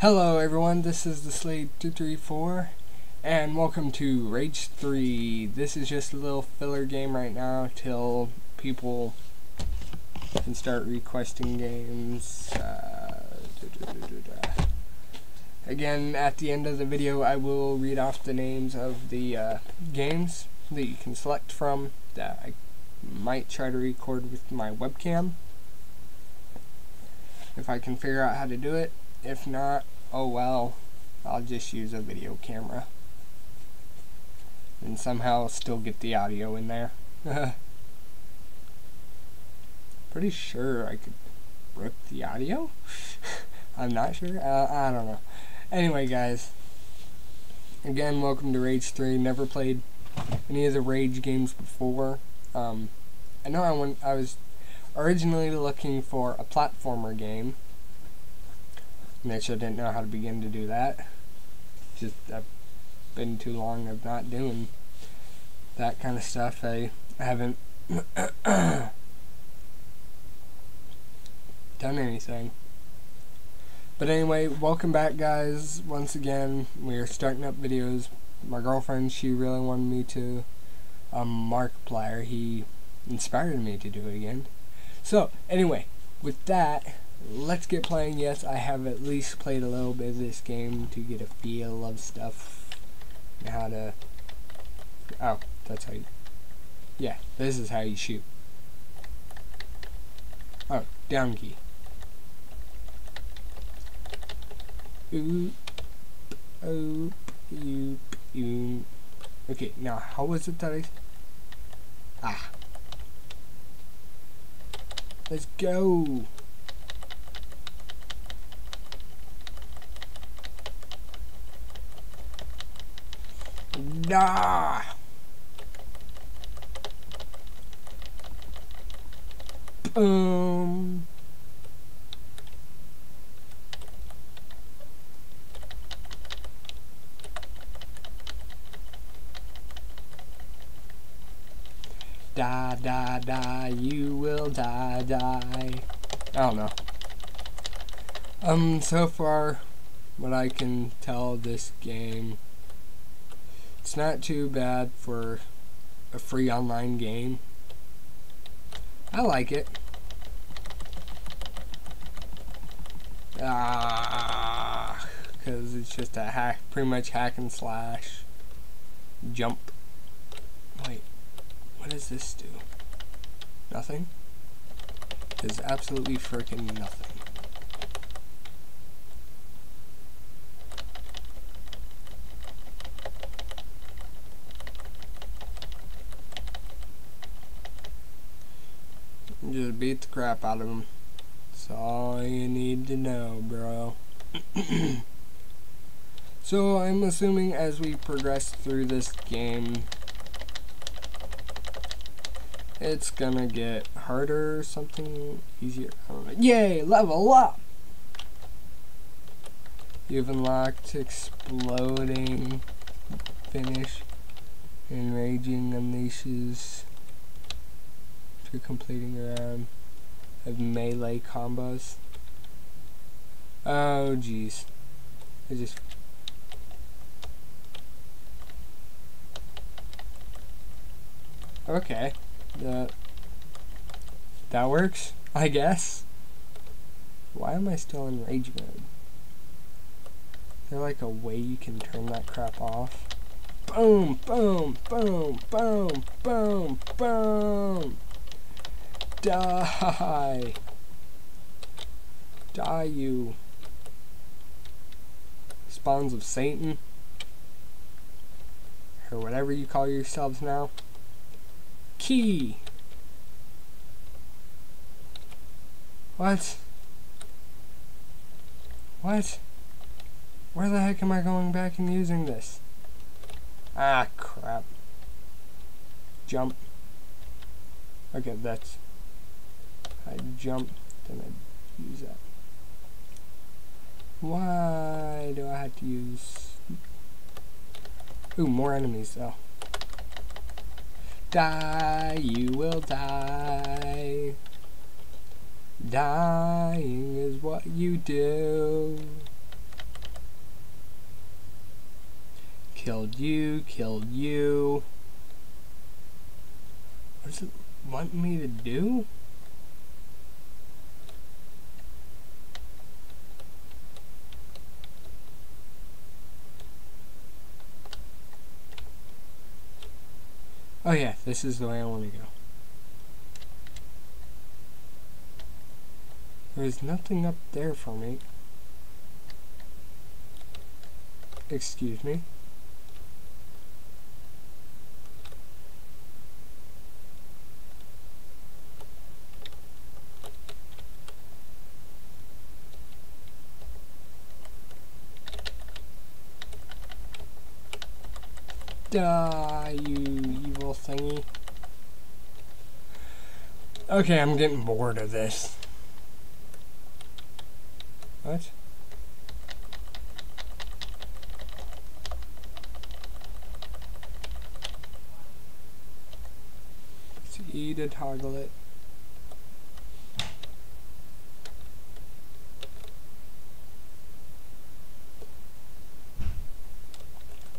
Hello everyone, this is the Slade234 and welcome to Rage 3. This is just a little filler game right now till people can start requesting games. Uh, Again, at the end of the video I will read off the names of the uh, games that you can select from that I might try to record with my webcam if I can figure out how to do it. If not, oh well, I'll just use a video camera. And somehow still get the audio in there. Pretty sure I could rip the audio? I'm not sure. Uh, I don't know. Anyway, guys. Again, welcome to Rage 3. Never played any of the Rage games before. Um, I know I, went, I was originally looking for a platformer game, which I didn't know how to begin to do that. Just I've been too long of not doing that kind of stuff. I, haven't done anything. But anyway, welcome back guys. Once again, we are starting up videos. My girlfriend, she really wanted me to um, Markiplier. He inspired me to do it again. So, anyway, with that, let's get playing. Yes, I have at least played a little bit of this game to get a feel of stuff. and How to... Oh, that's how you... Yeah, this is how you shoot. Oh, down key. Oop, oop, oop, oop. Okay, now how was it that I... Ah. Let's go. Nah. Die, die, die, you will die, die. I don't know. Um, so far, what I can tell this game it's not too bad for a free online game. I like it. Ah, because it's just a hack, pretty much hack and slash jump. Wait, what does this do? Nothing? Is absolutely freaking nothing. Just beat the crap out of him. That's all you need to know, bro. so I'm assuming as we progress through this game, it's gonna get harder, or something easier. Yay, level up! You've unlocked exploding finish and raging completing a round of melee combos. Oh, jeez. I just... Okay. That... That works, I guess. Why am I still in rage mode? Is there like a way you can turn that crap off? Boom, boom, boom, boom, boom, boom. Die! Die, you spawns of Satan. Or whatever you call yourselves now. Key! What? What? Where the heck am I going back and using this? Ah, crap. Jump. Okay, that's I jump, then I use that. Why do I have to use... Ooh, more enemies, though. Die, you will die. Dying is what you do. Killed you, killed you. What does it want me to do? Oh yeah, this is the way I want to go. There's nothing up there for me. Excuse me. Die, you evil thingy. Okay, I'm getting bored of this. What? Let's E to toggle it.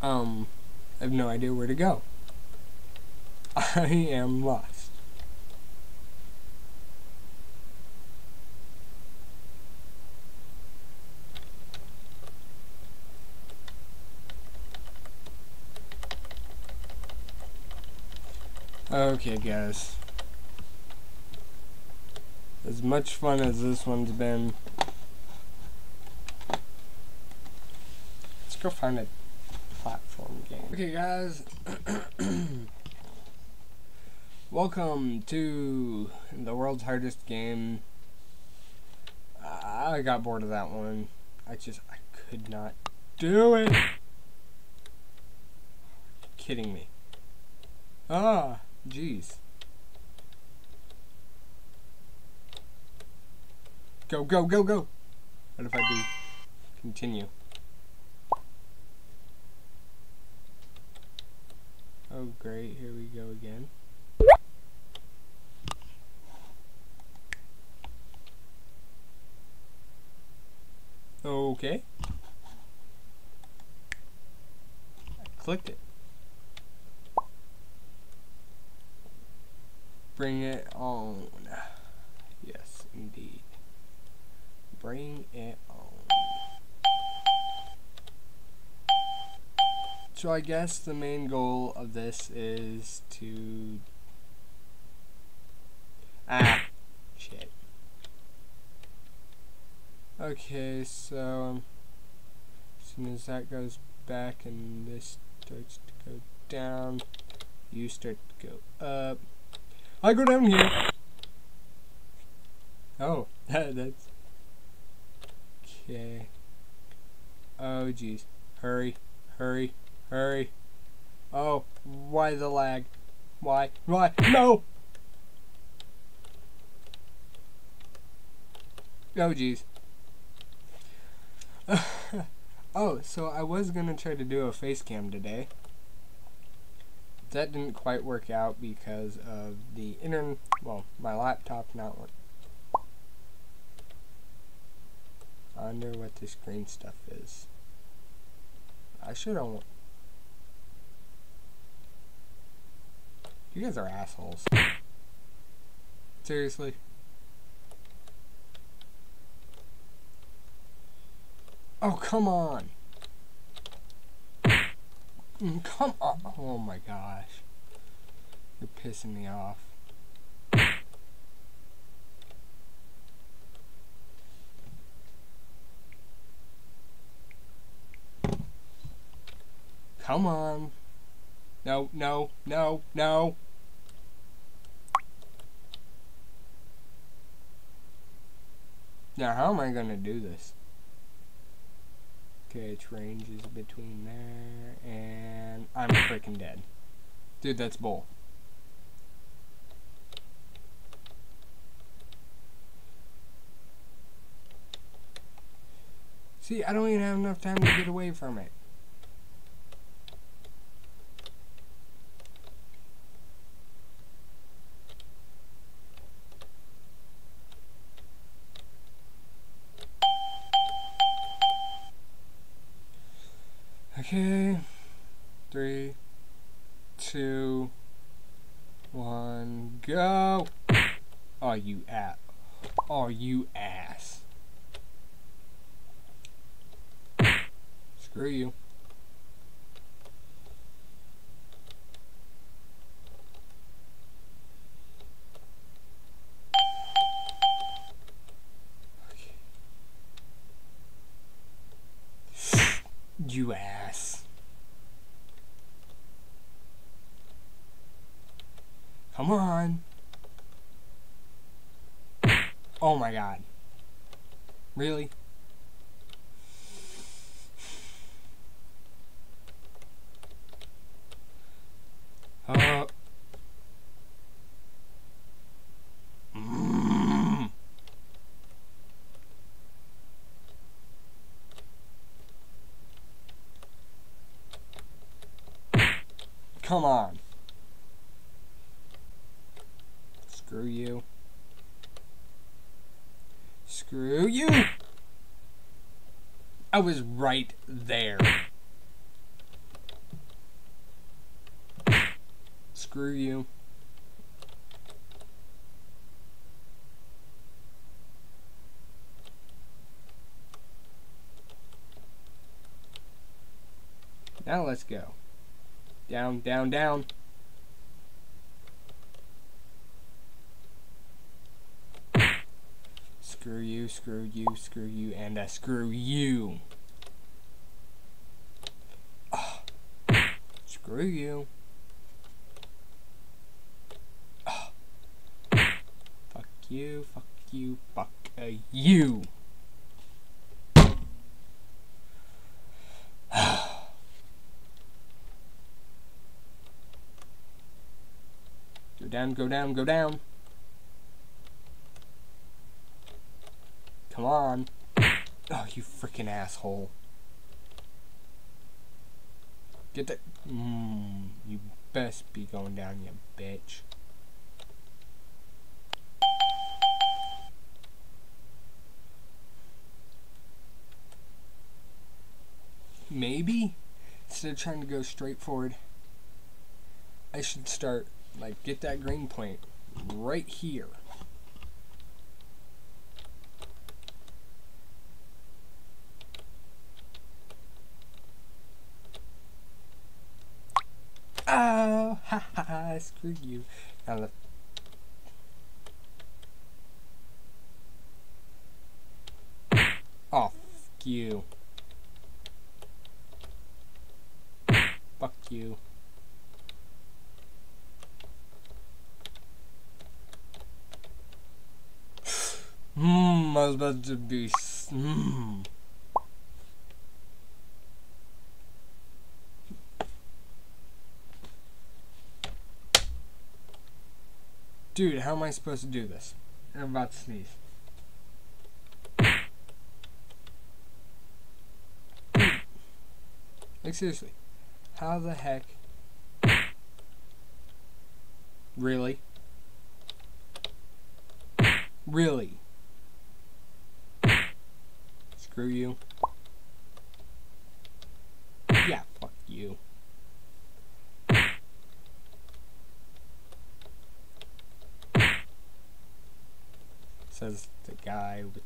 Um, I have no idea where to go. I am lost. Okay, guys. As much fun as this one's been, let's go find game. Okay, guys. Welcome to the world's hardest game. I got bored of that one. I just, I could not do it. kidding me. Ah, jeez. Go, go, go, go. What if I do continue? Oh, great. Here we go again. Okay. I clicked it. Bring it on. Yes, indeed. Bring it on. So I guess the main goal of this is to... Ah! Shit. Okay, so... Um, as soon as that goes back and this starts to go down, you start to go up. I go down here! Oh, that, that's... Okay. Oh, jeez. Hurry, hurry. Hurry. Oh, why the lag? Why? Why? No! Oh, jeez. oh, so I was going to try to do a face cam today. That didn't quite work out because of the internet, well, my laptop not working. I wonder what this green stuff is. I should have You guys are assholes. Seriously. Oh, come on. Mm, come on. Oh my gosh. You're pissing me off. Come on. No, no, no, no. Now, how am I going to do this? Okay, its range is between there and... I'm freaking dead. Dude, that's bull. See, I don't even have enough time to get away from it. Go! Oh, you ass. Oh, you ass. Screw. You ass. Come on. Oh my god. Really? Uh. Mm. Come on. Screw you. Screw you! I was right there. Screw you. Now let's go. Down, down, down. Screw you, screw you, screw you, and I screw you. Oh. Screw you. Oh. Fuck you, fuck you, fuck uh, you. go down, go down, go down. Come on. Oh, you freaking asshole. Get that. Mmm, you best be going down, you bitch. Maybe, instead of trying to go straight forward, I should start, like, get that green point right here. Oh, ha ha ha, screw you. Now the Oh, fuck you. Fuck you. Mmm, I was about to be. Mmm. Dude, how am I supposed to do this? I'm about to sneeze. like, seriously. How the heck? Really? Really? Screw you. Yeah, fuck you. The guy with.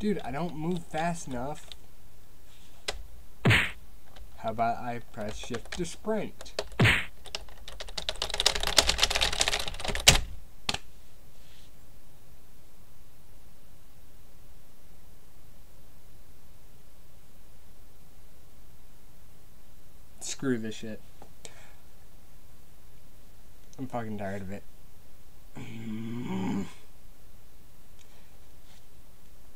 Dude, I don't move fast enough. How about I press shift to sprint? Screw this shit. I'm fucking tired of it. If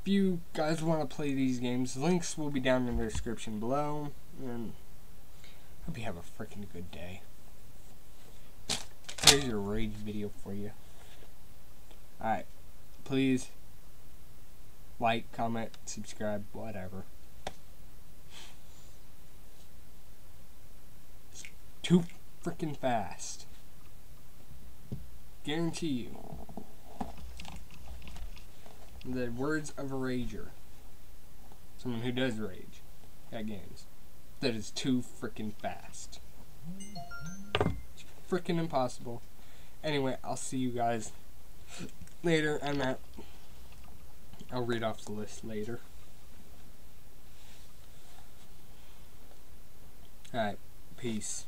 you guys want to play these games, links will be down in the description below. And hope you have a freaking good day. Here's your rage video for you. Alright. Please like, comment, subscribe, whatever. It's too freaking fast. Guarantee you. The words of a rager. Someone who does rage at games. That is too freaking fast. It's freaking impossible. Anyway, I'll see you guys later. I'm at. I'll read off the list later. Alright, peace.